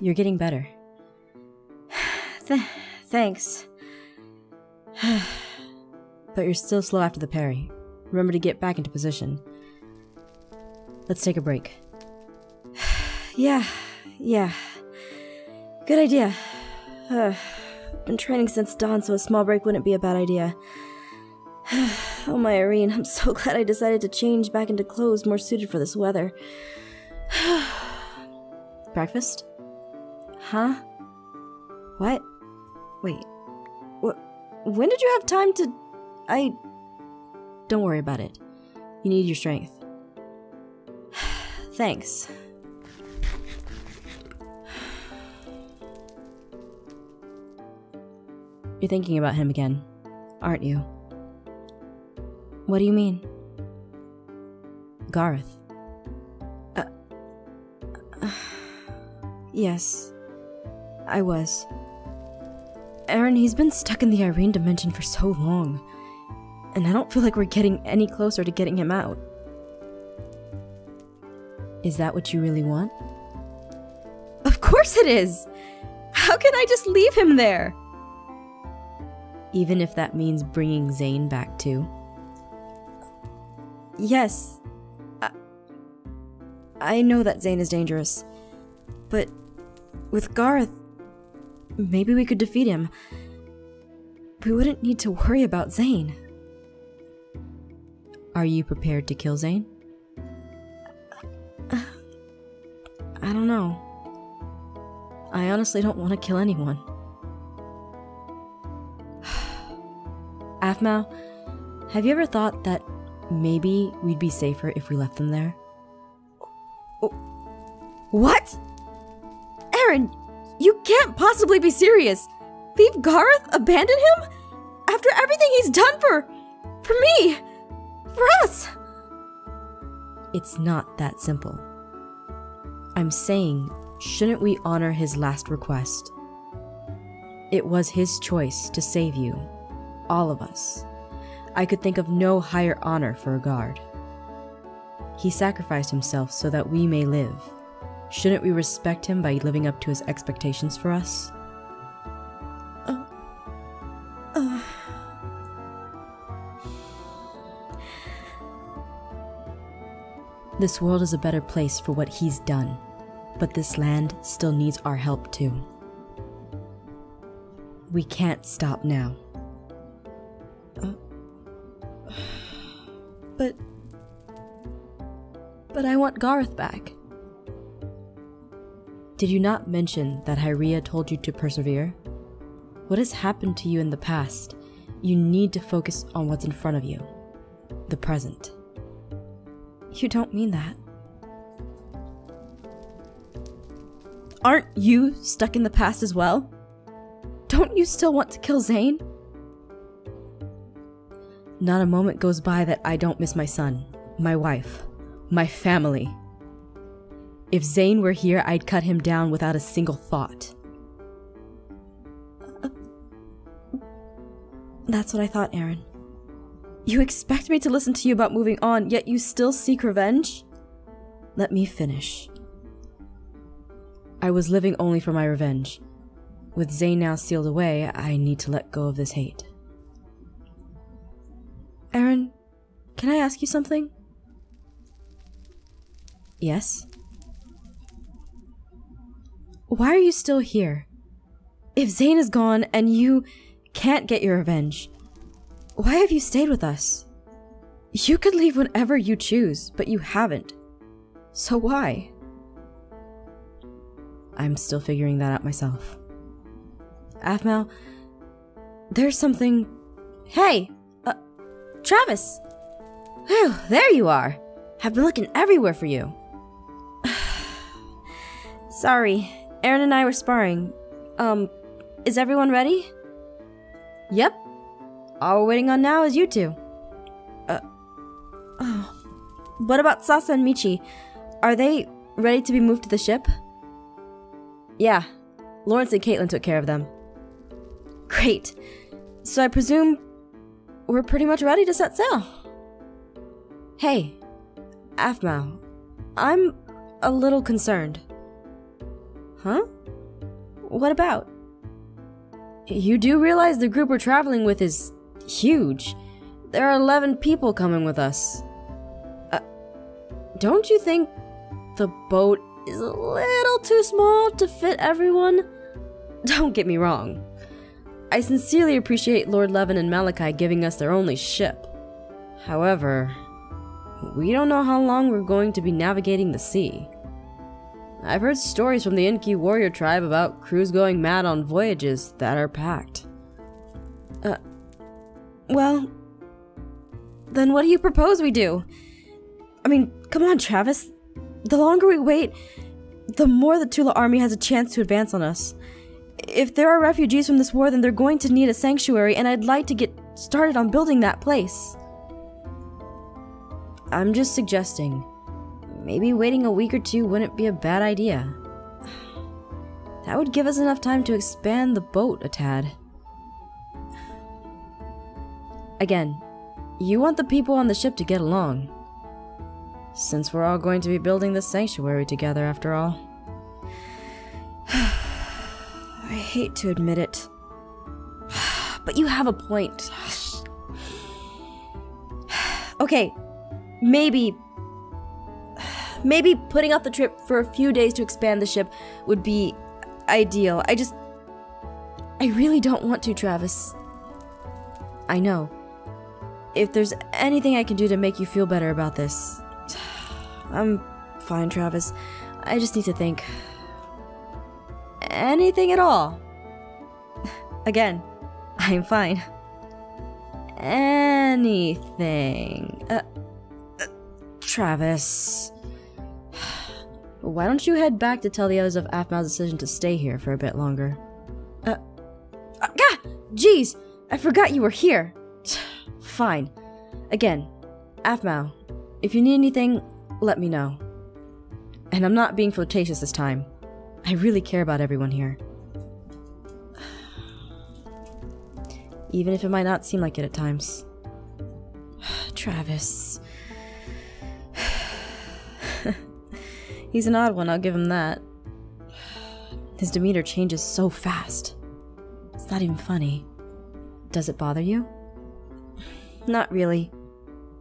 you're getting better. Th thanks. but you're still slow after the parry. Remember to get back into position. Let's take a break. yeah, yeah. Good idea. Uh, been training since dawn, so a small break wouldn't be a bad idea. oh, my Irene, I'm so glad I decided to change back into clothes more suited for this weather. Breakfast? Huh? What? Wait. What? When did you have time to. I. Don't worry about it. You need your strength. Thanks. You're thinking about him again, aren't you? What do you mean? Garroth. Uh, uh, yes, I was. Aaron, he's been stuck in the Irene dimension for so long, and I don't feel like we're getting any closer to getting him out. Is that what you really want? Of course it is! How can I just leave him there? Even if that means bringing Zane back too? Yes. I, I know that Zane is dangerous. But with Garroth, maybe we could defeat him. We wouldn't need to worry about Zane. Are you prepared to kill Zane? I don't know. I honestly don't want to kill anyone. Aphmau, have you ever thought that maybe we'd be safer if we left them there? What? Can't possibly be serious. Leave Garroth? Abandon him? After everything he's done for. for me. For us. It's not that simple. I'm saying, shouldn't we honor his last request? It was his choice to save you, all of us. I could think of no higher honor for a guard. He sacrificed himself so that we may live. Shouldn't we respect him by living up to his expectations for us? Uh, uh. This world is a better place for what he's done, but this land still needs our help too. We can't stop now. Uh, but. But I want Garroth back. Did you not mention that Hyria told you to persevere? What has happened to you in the past? You need to focus on what's in front of you. The present. You don't mean that. Aren't you stuck in the past as well? Don't you still want to kill Zane? Not a moment goes by that I don't miss my son, my wife, my family. If Zane were here, I'd cut him down without a single thought. Uh, that's what I thought, Aaron. You expect me to listen to you about moving on, yet you still seek revenge? Let me finish. I was living only for my revenge. With Zane now sealed away, I need to let go of this hate. Aaron, can I ask you something? Yes? Why are you still here? If Zane is gone and you can't get your revenge, why have you stayed with us? You could leave whenever you choose, but you haven't. So why? I'm still figuring that out myself. Aphmau, there's something. Hey! Uh, Travis! Whew, there you are! I've been looking everywhere for you. Sorry, Aaron and I were sparring. Um, is everyone ready? Yep. All we're waiting on now is you two. Uh, oh. What about Sasha and Michi? Are they ready to be moved to the ship? Yeah, Laurance and Katelyn took care of them. Great. So I presume we're pretty much ready to set sail. Hey, Aphmau, I'm a little concerned. Huh? What about? You do realize the group we're traveling with is huge. There are 11 people coming with us. Uh, don't you think the boat is a little too small to fit everyone? Don't get me wrong. I sincerely appreciate Lord Levin and Malachi giving us their only ship. However, we don't know how long we're going to be navigating the sea. I've heard stories from the Inki warrior tribe about crews going mad on voyages that are packed. Uh, well, then what do you propose we do? I mean, come on, Travis. The longer we wait, the more the Tula army has a chance to advance on us. If there are refugees from this war, then they're going to need a sanctuary, and I'd like to get started on building that place. I'm just suggesting maybe waiting a week or two wouldn't be a bad idea. That would give us enough time to expand the boat a tad. Again, you want the people on the ship to get along. Since we're all going to be building this sanctuary together after all. I hate to admit it. But you have a point. okay, maybe Maybe putting off the trip for a few days to expand the ship would be ideal. I just. I really don't want to, Travis. I know. If there's anything I can do to make you feel better about this. I'm fine, Travis. I just need to think. Anything at all. Again, I'm fine. Anything. Uh, uh, Travis. Why don't you head back to tell the others of Aphmau's decision to stay here for a bit longer? Uh, ah, jeez, I forgot you were here. Fine. Again, Aphmau, if you need anything, let me know. And I'm not being flirtatious this time. I really care about everyone here. Even if it might not seem like it at times. Travis. He's an odd one, I'll give him that. His demeanor changes so fast. It's not even funny. Does it bother you? Not really.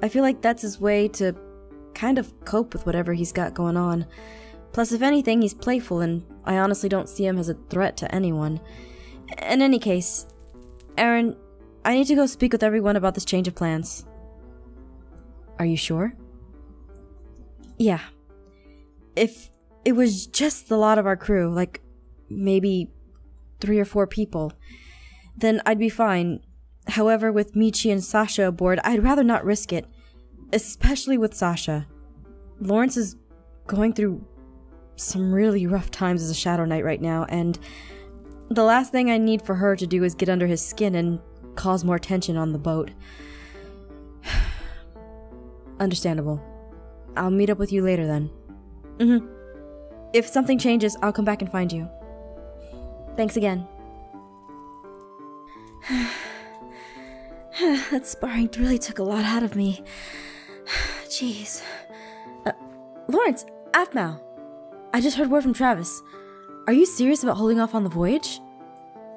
I feel like that's his way to kind of cope with whatever he's got going on. Plus, if anything, he's playful, and I honestly don't see him as a threat to anyone. In any case, Aaron, I need to go speak with everyone about this change of plans. Are you sure? Yeah, if it was just the lot of our crew, like maybe three or four people, then I'd be fine. However, with Michi and Sasha aboard, I'd rather not risk it. Especially with Sasha. Laurance is going through some really rough times as a Shadow Knight right now, and the last thing I need for her to do is get under his skin and cause more tension on the boat. Understandable. I'll meet up with you later then. Mm-hmm. If something changes, I'll come back and find you. Thanks again. that sparring really took a lot out of me. Jeez. Uh, Laurance, Aphmau. I just heard word from Travis. Are you serious about holding off on the voyage?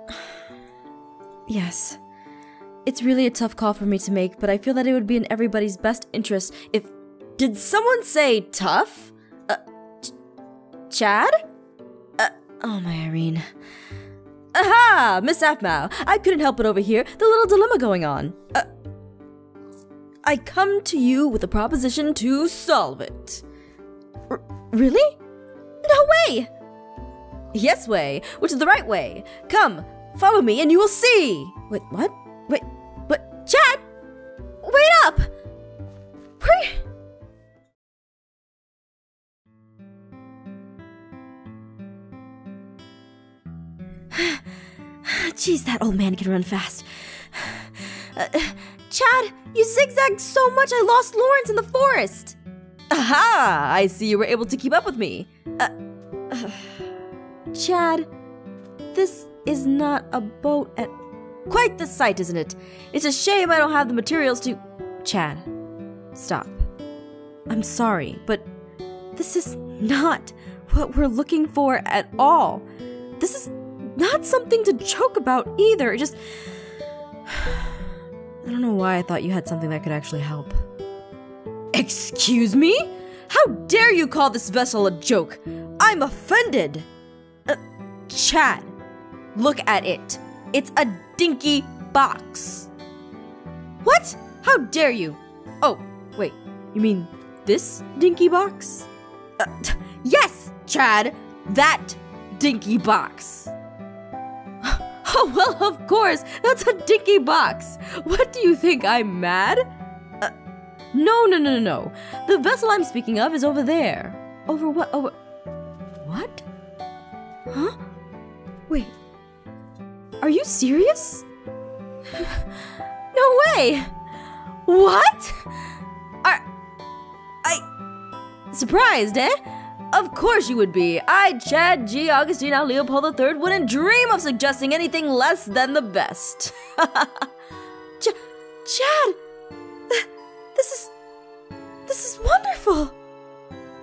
yes. It's really a tough call for me to make, but I feel that it would be in everybody's best interest if. Did someone say tough? Chad? Uh, oh, my Irene. Aha! Miss Aphmau, I couldn't help it over here. The little dilemma going on. Uh, I come to you with a proposition to solve it. R really? No way! Yes way, which is the right way. Come, follow me and you will see. Wait, what? Wait, what? Chad! Wait up! Where? Jeez, that old man can run fast. Uh, Chad, you zigzagged so much I lost Laurance in the forest. Aha! I see you were able to keep up with me. Uh, uh, Chad, this is not a boat at quite the sight, isn't it? It's a shame I don't have the materials to. Chad, stop. I'm sorry, but this is not what we're looking for at all. This is not something to joke about either. Just. I don't know why I thought you had something that could actually help. Excuse me? How dare you call this vessel a joke? I'm offended! Uh, Chad, look at it. It's a dinky box. What? How dare you? Oh, wait, you mean this dinky box? Uh, yes, Chad, that dinky box. Oh, well, of course, that's a dinky box. What do you think, I'm mad? Uh, no, no, no, no, no. The vessel I'm speaking of is over there. Over what? Over. What? Huh? Wait. Are you serious? no way! What? Are. I. Surprised, eh? Of course you would be. I, Chad G. Augustine Al Leopold III, wouldn't dream of suggesting anything less than the best. Ch- Chad! This is. This is wonderful!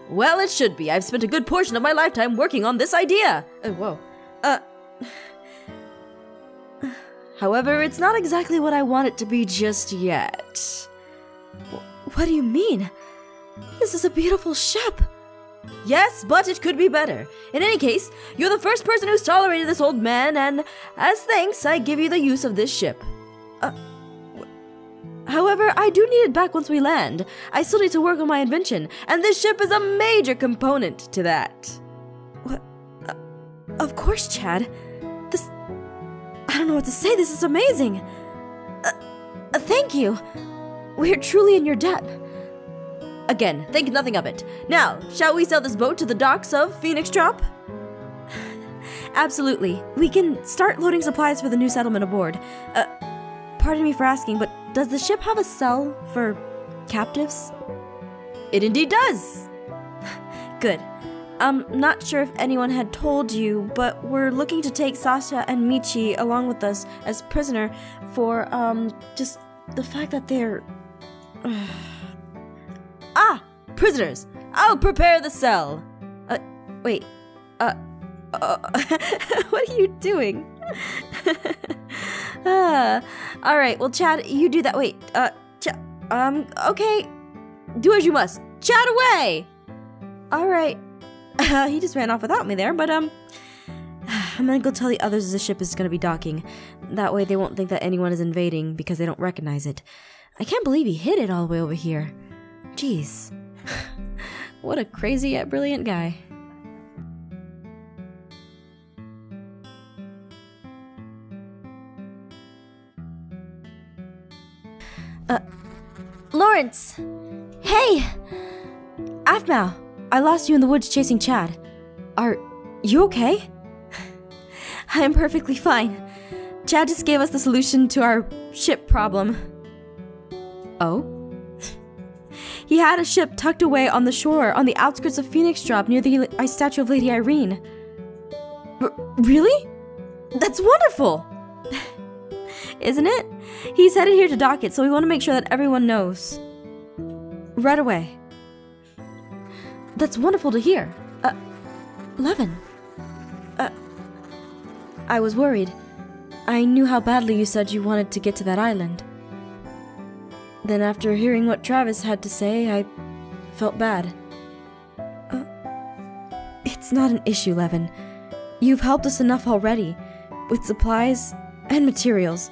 Well, it should be. I've spent a good portion of my lifetime working on this idea. Oh, whoa. Uh. However, it's not exactly what I want it to be just yet. What do you mean? This is a beautiful ship. Yes, but it could be better. In any case, you're the first person who's tolerated this old man, and as thanks, I give you the use of this ship. Uh, however, I do need it back once we land. I still need to work on my invention, and this ship is a major component to that. What? Uh, of course, Chad. This. I don't know what to say. This is amazing. Uh, uh, thank you. We're truly in your debt. Again, think nothing of it. Now, shall we sell this boat to the docks of Phoenix Drop? Absolutely. We can start loading supplies for the new settlement aboard. Uh, pardon me for asking, but does the ship have a cell for captives? It indeed does. Good. I'm not sure if anyone had told you, but we're looking to take Sasha and Michi along with us as prisoner for, um, just the fact that they're. Ah, prisoners! I'll prepare the cell. Uh, wait. Uh, uh what are you doing? ah, all right. Well, Chad, you do that. Wait. Uh, Ch- um. Okay. Do as you must. Chat away. All right. Uh, he just ran off without me there, but um. I'm gonna go tell the others the ship is gonna be docking. That way they won't think that anyone is invading because they don't recognize it. I can't believe he hid it all the way over here. Jeez. what a crazy yet brilliant guy. Uh, Laurance! Hey! Aphmau, I lost you in the woods chasing Chad. Are you okay? I'm perfectly fine. Chad just gave us the solution to our ship problem. Oh? He had a ship tucked away on the shore on the outskirts of Phoenix Drop near the statue of Lady Irene. R really? That's wonderful! Isn't it? He's headed here to dock it, so we want to make sure that everyone knows. Right away. That's wonderful to hear. Uh, Levin. Uh, I was worried. I knew how badly you said you wanted to get to that island. Then, after hearing what Travis had to say, I felt bad. Uh, it's not an issue, Levin. You've helped us enough already, with supplies and materials.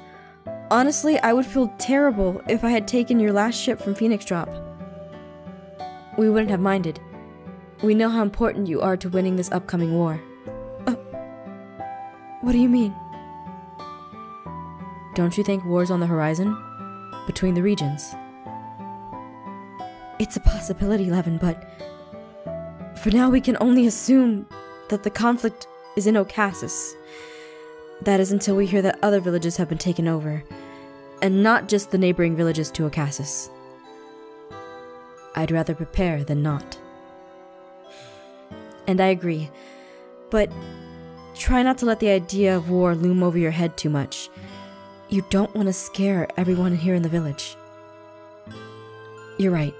Honestly, I would feel terrible if I had taken your last ship from Phoenix Drop. We wouldn't have minded. We know how important you are to winning this upcoming war. Uh, what do you mean? Don't you think war's on the horizon? Between the regions. It's a possibility, Levin, but for now we can only assume that the conflict is in O'Khasis. That is until we hear that other villages have been taken over, and not just the neighboring villages to O'Khasis. I'd rather prepare than not. And I agree, but try not to let the idea of war loom over your head too much. You don't want to scare everyone here in the village. You're right.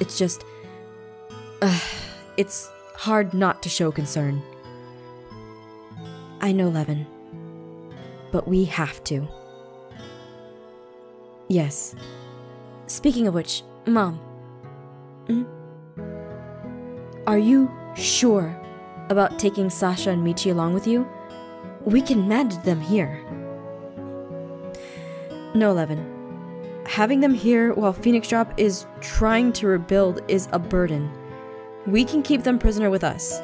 It's just. Uh, it's hard not to show concern. I know, Levin. But we have to. Yes. Speaking of which, Mom. Hmm? Are you sure about taking Sasha and Michi along with you? We can manage them here. No, Levin. Having them here while Phoenix Drop is trying to rebuild is a burden. We can keep them prisoner with us.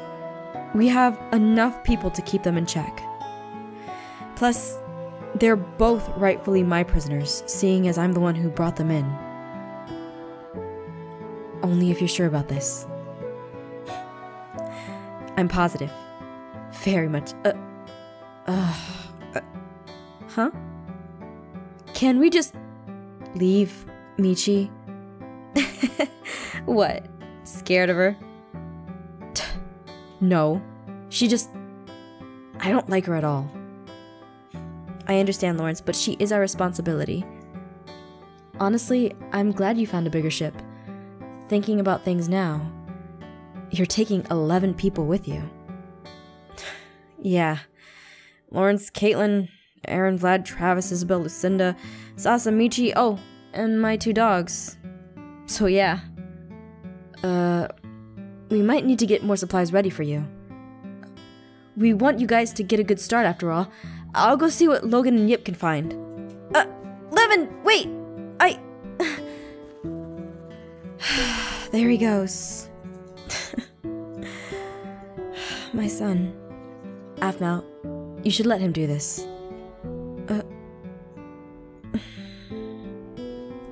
We have enough people to keep them in check. Plus, they're both rightfully my prisoners, seeing as I'm the one who brought them in. Only if you're sure about this. I'm positive. Very much. Uh, uh, uh, huh? Can we just leave Michi? what? Scared of her? no. She just. I don't like her at all. I understand, Laurance, but she is our responsibility. Honestly, I'm glad you found a bigger ship. Thinking about things now, you're taking 11 people with you. yeah. Laurance, Katelyn, Aaron, Vlad, Travis, Isabel, Lucinda, Sasha, Michi, oh, and my two dogs. So yeah. Uh, we might need to get more supplies ready for you. We want you guys to get a good start after all. I'll go see what Logan and Yip can find. Uh, Levin, wait! I. there he goes. My son. Aphmau, you should let him do this.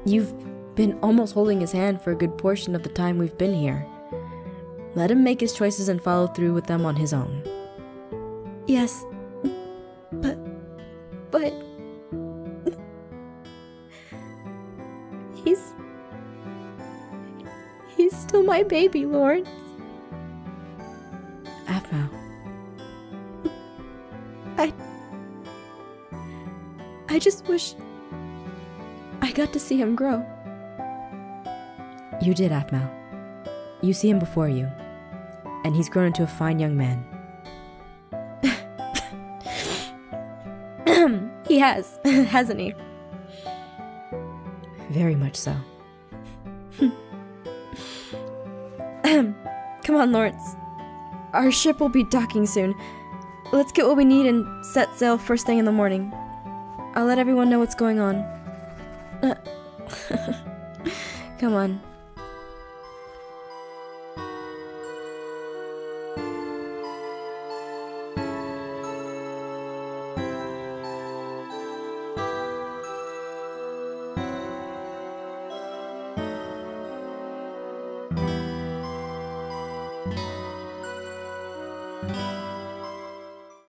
You've been almost holding his hand for a good portion of the time we've been here. Let him make his choices and follow through with them on his own. Yes, but. but. He's. He's still my baby, Laurance. Aphmau. I. I just wish. I got to see him grow. You did, Aphmau. You see him before you, and he's grown into a fine young man. he has, hasn't he? Very much so. Come on, Laurance. Our ship will be docking soon. Let's get what we need and set sail first thing in the morning. I'll let everyone know what's going on. Come on.